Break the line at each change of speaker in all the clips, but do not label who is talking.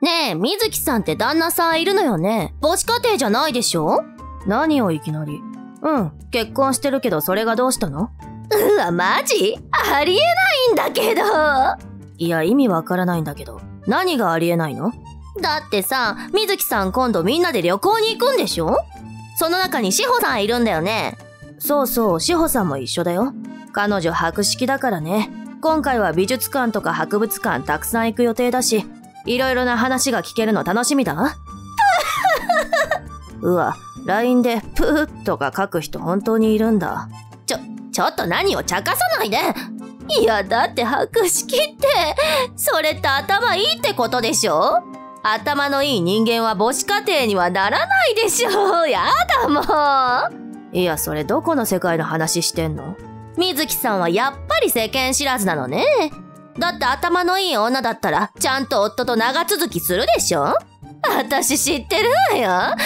ねえ、水木さんって旦那さんいるのよね母子家庭じゃないでしょ？
何をいきなり。うん、結婚してるけどそれがどうしたの？
うわ、マジ？ありえないんだけど。
いや、意味わからないんだけど。何がありえないの？
だってさ、水木さん今度みんなで旅行に行くんでしょ？その中に志保さんいるんだよね。
そうそう、志保さんも一緒だよ。彼女博識だからね。今回は美術館とか博物館たくさん行く予定だし、いろいろな話が聞けるの楽しみだ。うわ、LINE でプーとか書く人本当にいるんだ。
ちょ、ちょっと何を茶化さないで。いや、だって博識って、それって頭いいってことでしょ頭のいい人間は母子家庭にはならないでしょ やだも
ん。いや、それどこの世界の話してんの？
水木さんはやっぱり世間知らずなのね。だって頭のいい女だったら、ちゃんと夫と長続きするでしょ？私知ってるわよ。だ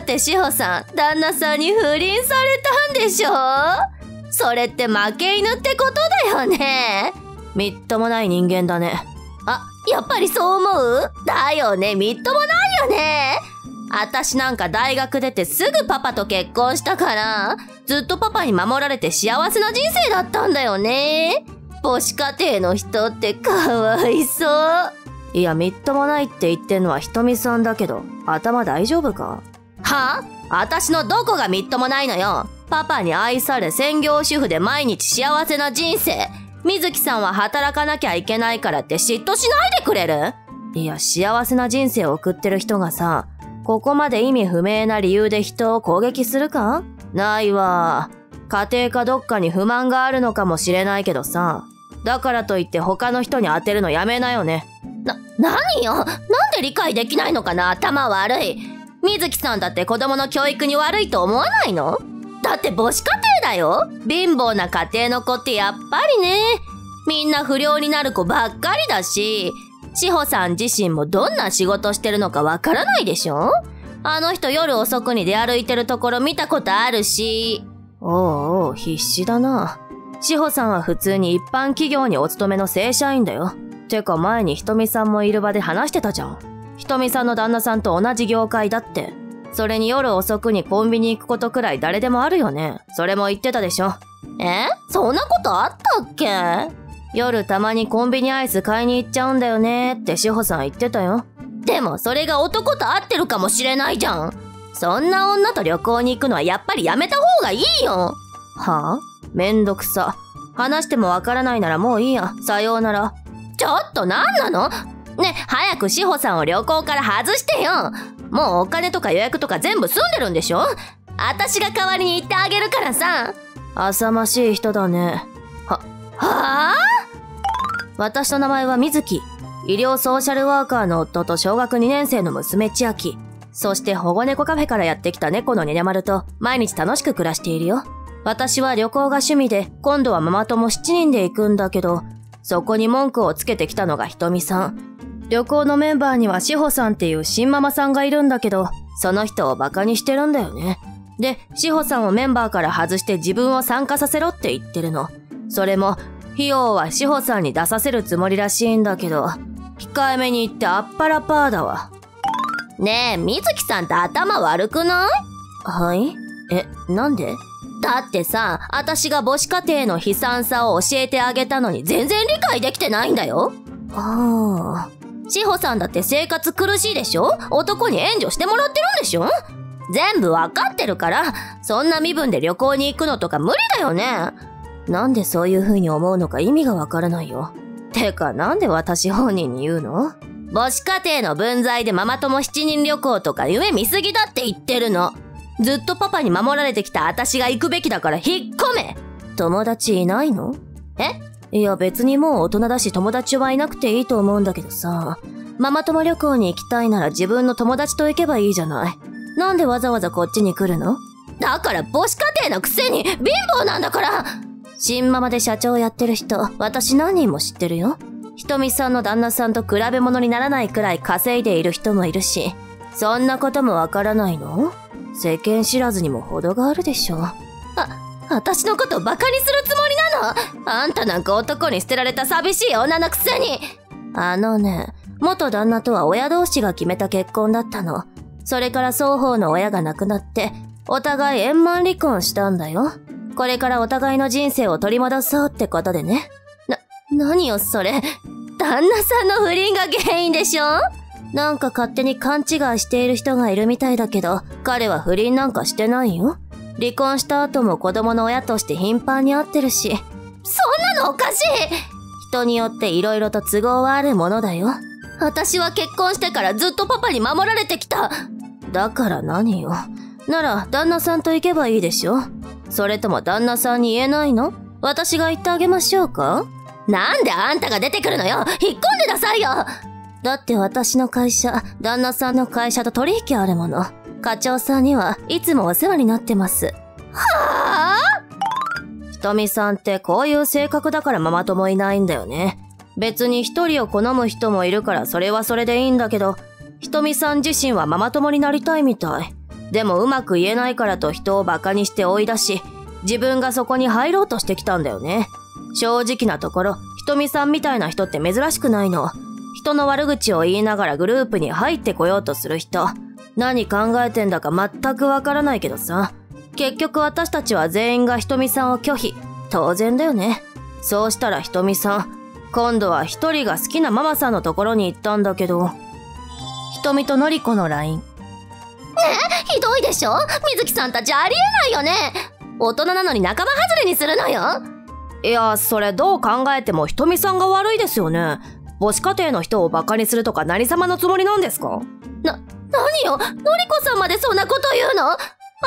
って志保さん、旦那さんに不倫されたんでしょ？それって負け犬ってことだよね。
みっともない人間だね。
あ、やっぱりそう思う？だよね、みっともないよね。私なんか大学出てすぐパパと結婚したから、ずっとパパに守られて幸せな人生だったんだよね。母子家庭の人ってかわいそう。
いや、みっともないって言ってんのはひとみさんだけど、頭大丈夫か？
は？私のどこがみっともないのよ。パパに愛され専業主婦で毎日幸せな人生。水木さんは働かなきゃいけないからって嫉妬しないでくれる？
いや、幸せな人生を送ってる人がさ、ここまで意味不明な理由で人を攻撃するか？ないわ。家庭かどっかに不満があるのかもしれないけどさ。だからといって他の人に当てるのやめなよね。
な、何よ？なんで理解できないのかな？頭悪い。水木さんだって子供の教育に悪いと思わないの？だって母子家庭だよ貧乏な家庭の子ってやっぱりね。みんな不良になる子ばっかりだし、志保さん自身もどんな仕事してるのかわからないでしょ？あの人夜遅くに出歩いてるところ見たことあるし。
おうおう、必死だな。志保さんは普通に一般企業にお勤めの正社員だよ。てか前にひとみさんもいる場で話してたじゃん。ひとみさんの旦那さんと同じ業界だって。それに夜遅くにコンビニ行くことくらい誰でもあるよね。それも言ってたでしょ。
え？そんなことあったっけ？
夜たまにコンビニアイス買いに行っちゃうんだよねって志保さん言ってたよ。
でもそれが男と会ってるかもしれないじゃん。そんな女と旅行に行くのはやっぱりやめた方がいいよ。
はあ？めんどくさ。話してもわからないならもういいや。さようなら。
ちょっと何なの？ね、早く志保さんを旅行から外してよ。もうお金とか予約とか全部済んでるんでしょ？私が代わりに行ってあげるからさ。
浅ましい人だね。
は、はあ？
私の名前は水木。医療ソーシャルワーカーの夫と小学2年生の娘千秋。そして保護猫カフェからやってきた猫のねねまると毎日楽しく暮らしているよ。私は旅行が趣味で、今度はママ友7人で行くんだけど、そこに文句をつけてきたのがひとみさん。旅行のメンバーには志保さんっていう新ママさんがいるんだけど、その人をバカにしてるんだよね。で、志保さんをメンバーから外して自分を参加させろって言ってるの。それも、費用は志保さんに出させるつもりらしいんだけど、控えめに言ってあっぱらパーだわ。
ねえ、水木さんって頭悪くない？
はい？え、なんで？
だってさ、私が母子家庭の悲惨さを教えてあげたのに全然理解できてないんだよ。
ああ。
志保さんだって生活苦しいでしょ？男に援助してもらってるんでしょ？全部わかってるから、そんな身分で旅行に行くのとか無理だよね。
なんでそういう風に思うのか意味がわからないよ。てか、なんで私本人に言うの？
母子家庭の分際でママ友七人旅行とか夢見すぎだって言ってるの。ずっとパパに守られてきた私が行くべきだから引っ込め
友達いないの？
え？
いや別にもう大人だし友達はいなくていいと思うんだけどさ。ママ友旅行に行きたいなら自分の友達と行けばいいじゃない。なんでわざわざこっちに来るの？
だから母子家庭のくせに貧乏なんだから
新ママで社長やってる人、私何人も知ってるよ。ひとみさんの旦那さんと比べ物にならないくらい稼いでいる人もいるし、そんなこともわからないの？世間知らずにも程があるでしょ。あ、
私のことバカにするつもりなの？あんたなんか男に捨てられた寂しい女のくせに。
あのね、元旦那とは親同士が決めた結婚だったの。それから双方の親が亡くなって、お互い円満離婚したんだよ。これからお互いの人生を取り戻そうってことでね。
何よそれ。旦那さんの不倫が原因でしょ？
なんか勝手に勘違いしている人がいるみたいだけど、彼は不倫なんかしてないよ。離婚した後も子供の親として頻繁に会ってるし。
そんなのおかしい
人によって色々と都合はあるものだよ。
私は結婚してからずっとパパに守られてきた。
だから何よ？なら、旦那さんと行けばいいでしょ？それとも旦那さんに言えないの？私が言ってあげましょうか？
なんであんたが出てくるのよ？引っ込んでなさいよ
だって私の会社、旦那さんの会社と取引あるもの。課長さんにはいつもお世話になってます。
は
ぁひとみさんってこういう性格だからママ友いないんだよね。別に一人を好む人もいるからそれはそれでいいんだけど、ひとみさん自身はママ友になりたいみたい。でもうまく言えないからと人を馬鹿にして追い出し、自分がそこに入ろうとしてきたんだよね。正直なところ、ひとみさんみたいな人って珍しくないの。人の悪口を言いながらグループに入ってこようとする人。何考えてんだか全くわからないけどさ。結局私たちは全員がひとみさんを拒否。当然だよね。そうしたらひとみさん、今度は一人が好きなママさんのところに行ったんだけど、ひとみとのりこの LINE。
え？ひどいでしょ？水木さんたちありえないよね大人なのに仲間外れにするのよ
いや、それどう考えてもひとみさんが悪いですよね。母子家庭の人をバカにするとか何様のつもりなんですか？
な、何よ？のりこさんまでそんなこと言うの？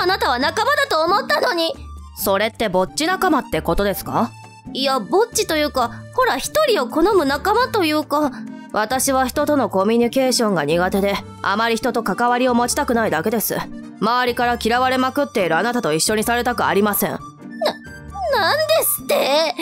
あなたは仲間だと思ったのに
それってぼっち仲間ってことですか？
いや、ぼっちというか、ほら一人を好む仲間というか、
私は人とのコミュニケーションが苦手で、あまり人と関わりを持ちたくないだけです。周りから嫌われまくっているあなたと一緒にされたくありません。な、
なんですって？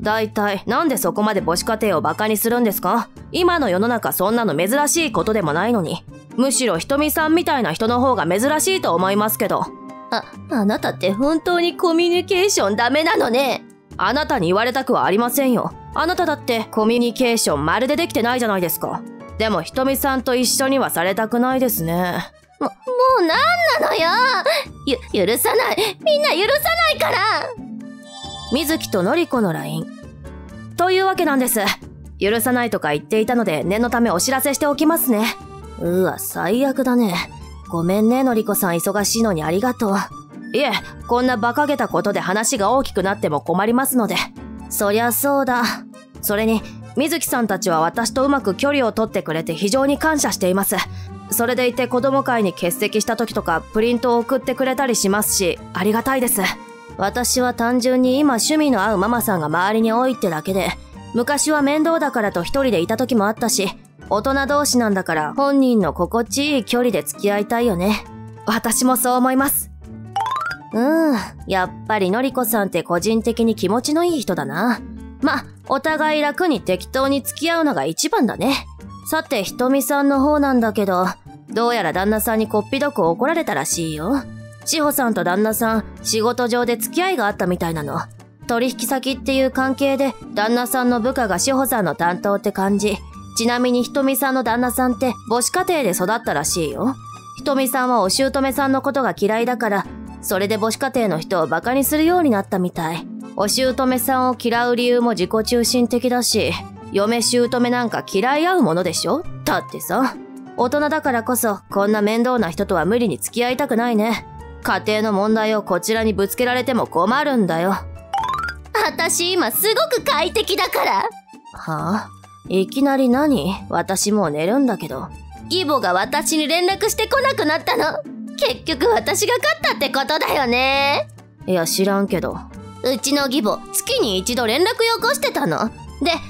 大体、なんでそこまで母子家庭をバカにするんですか？今の世の中そんなの珍しいことでもないのに。むしろひとみさんみたいな人の方が珍しいと思いますけど。
あ、あなたって本当にコミュニケーションダメなのね。
あなたに言われたくはありませんよ。あなただってコミュニケーションまるでできてないじゃないですか。でもひとみさんと一緒にはされたくないですね。
も、もうなんなのよゆ、許さないみんな許さないから
水木とのりこの LINE。というわけなんです。許さないとか言っていたので念のためお知らせしておきますね。うわ、最悪だね。ごめんね、のりこさん忙しいのにありがとう。いえ、こんな馬鹿げたことで話が大きくなっても困りますので。そりゃそうだ。それに、水木さんたちは私とうまく距離を取ってくれて非常に感謝しています。それでいて子供会に欠席した時とかプリントを送ってくれたりしますし、ありがたいです。私は単純に今趣味の合うママさんが周りに多いってだけで、昔は面倒だからと一人でいた時もあったし、大人同士なんだから本人の心地いい距離で付き合いたいよね。私もそう思います。うん、やっぱりのりこさんって個人的に気持ちのいい人だな。ま、お互い楽に適当に付き合うのが一番だね。さて、ひとみさんの方なんだけど、どうやら旦那さんにこっぴどく怒られたらしいよ。志保さんと旦那さん、仕事上で付き合いがあったみたいなの。取引先っていう関係で、旦那さんの部下が志保さんの担当って感じ。ちなみにひとみさんの旦那さんって母子家庭で育ったらしいよ。ひとみさんはお姑さんのことが嫌いだから、それで母子家庭の人を馬鹿にするようになったみたい。お姑さんを嫌う理由も自己中心的だし、嫁姑なんか嫌い合うものでしょ？だってさ、大人だからこそこんな面倒な人とは無理に付き合いたくないね。家庭の問題をこちらにぶつけられても困るんだよ。
私今すごく快適だから。は
あ？いきなり何？私もう寝るんだけど。
義母が私に連絡してこなくなったの。結局私が勝ったってことだよね。
いや、知らんけど。
うちの義母、月に一度連絡よこしてたの。で、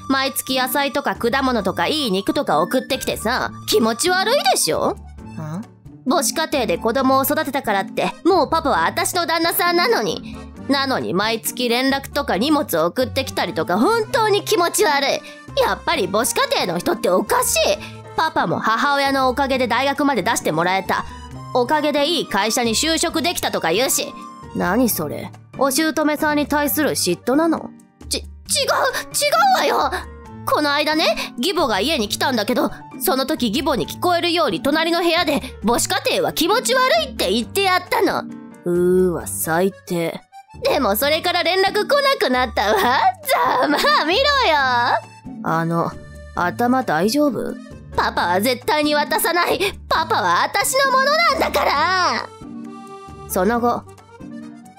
毎月野菜とか果物とかいい肉とか送ってきてさ、気持ち悪いでしょ？ん？母子家庭で子供を育てたからって、もうパパは私の旦那さんなのに。なのに毎月連絡とか荷物を送ってきたりとか本当に気持ち悪い。やっぱり母子家庭の人っておかしい。パパも母親のおかげで大学まで出してもらえた。おかげでいい会社に就職できたとか言うし。
何それお姑さんに対する嫉妬なの？
ち、違う、違うわよこの間ね、義母が家に来たんだけど、その時義母に聞こえるように隣の部屋で、母子家庭は気持ち悪いって言ってやったの。
うーわ、最低。
でもそれから連絡来なくなったわ。ざまあ見ろよ。
あの、頭大丈夫？
パパは絶対に渡さない。パパは私のものなんだから。
その後、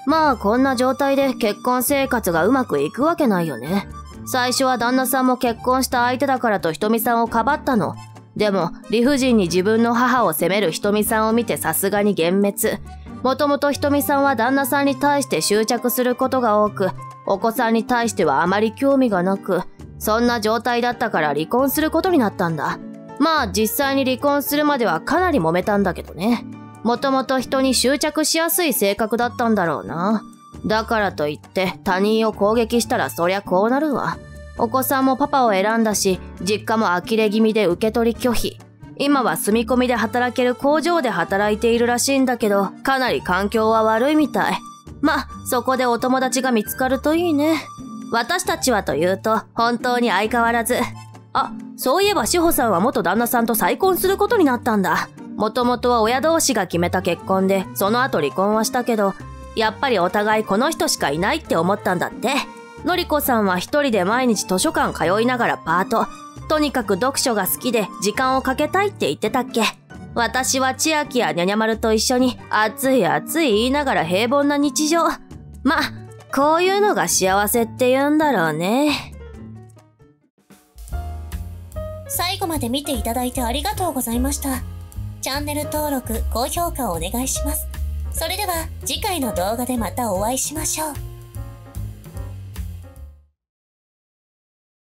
まあこんな状態で結婚生活がうまくいくわけないよね。最初は旦那さんも結婚した相手だからとひとみさんをかばったの。でも、理不尽に自分の母を責めるひとみさんを見てさすがに幻滅。もともとひとみさんは旦那さんに対して執着することが多く、お子さんに対してはあまり興味がなく、そんな状態だったから離婚することになったんだ。まあ実際に離婚するまではかなり揉めたんだけどね。もともと人に執着しやすい性格だったんだろうな。だからといって他人を攻撃したらそりゃこうなるわ。お子さんもパパを選んだし、実家も呆れ気味で受け取り拒否。今は住み込みで働ける工場で働いているらしいんだけど、かなり環境は悪いみたい。ま、そこでお友達が見つかるといいね。私たちはというと、本当に相変わらず。あ、そういえば志保さんは元旦那さんと再婚することになったんだ。もともとは親同士が決めた結婚で、その後離婚はしたけど、やっぱりお互いこの人しかいないって思ったんだって。のりこさんは一人で毎日図書館通いながらパート。とにかく読書が好きで時間をかけたいって言ってたっけ。私は千秋やにゃにゃまると一緒に暑い暑い言いながら平凡な日常。ま、こういうのが幸せって言うんだろうね。
最後まで見ていただいてありがとうございました。チャンネル登録、高評価をお願いします。それでは次回の動画でまたお会いしましょう。